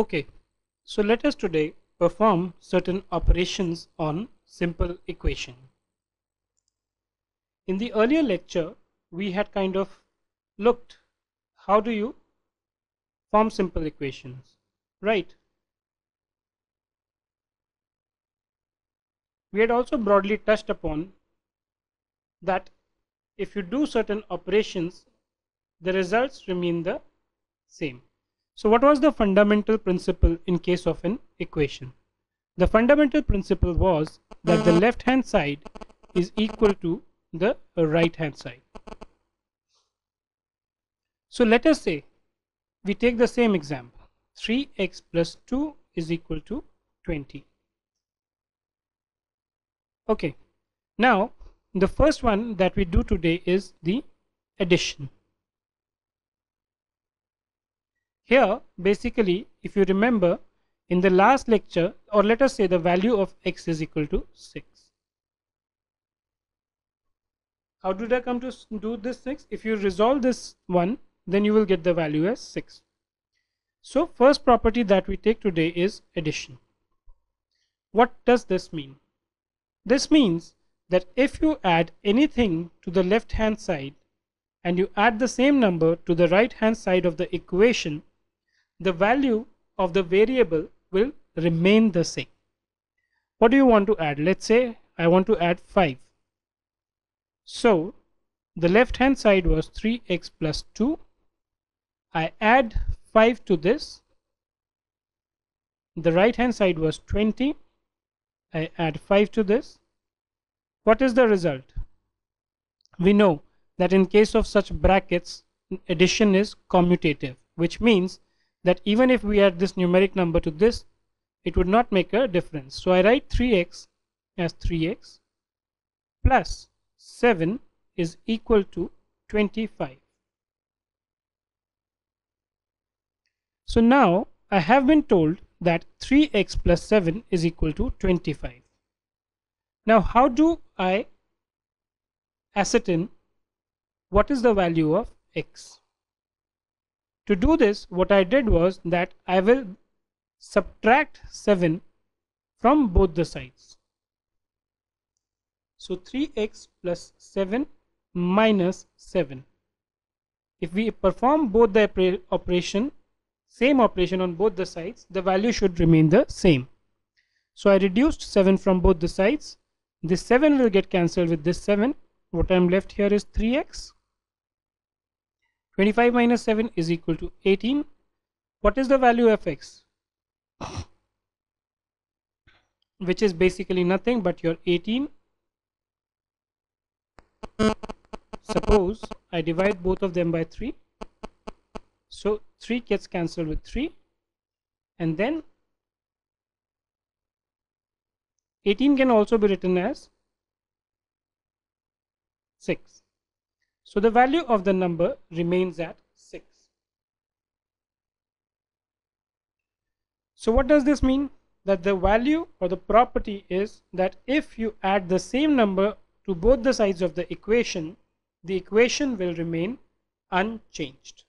Okay, so let us today perform certain operations on simple equation. In the earlier lecture, we had kind of looked how do you form simple equations, right? We had also broadly touched upon that if you do certain operations, the results remain the same. So what was the fundamental principle in case of an equation? The fundamental principle was that the left hand side is equal to the right hand side. So let us say we take the same example 3x plus 2 is equal to 20. Okay, now the first one that we do today is the addition. Here, basically, if you remember, in the last lecture, or let us say the value of x is equal to 6. How did I come to do this 6? If you resolve this one, then you will get the value as 6. So first property that we take today is addition. What does this mean? This means that if you add anything to the left hand side and you add the same number to the right hand side of the equation, the value of the variable will remain the same. What do you want to add? Let's say I want to add 5. So the left hand side was 3x plus 2. I add 5 to this. The right hand side was 20. I add 5 to this. What is the result? We know that in case of such brackets, addition is commutative, which means that even if we add this numeric number to this, it would not make a difference. So I write 3x as 3x plus 7 is equal to 25. So now I have been told that 3x plus 7 is equal to 25. Now how do I ascertain what is the value of x? To do this, what I did was that I will subtract 7 from both the sides. So 3x plus 7 minus 7. If we perform both the operation, same operation on both the sides, the value should remain the same. So I reduced 7 from both the sides. This 7 will get cancelled with this 7. What I'm left here is 3x 25 minus 7 is equal to 18. What is the value of x? Which is basically nothing but your 18. Suppose I divide both of them by 3. So 3 gets cancelled with 3. And then 18 can also be written as 6. So the value of the number remains at 6. So what does this mean? That the value or the property is that if you add the same number to both the sides of the equation, the equation will remain unchanged.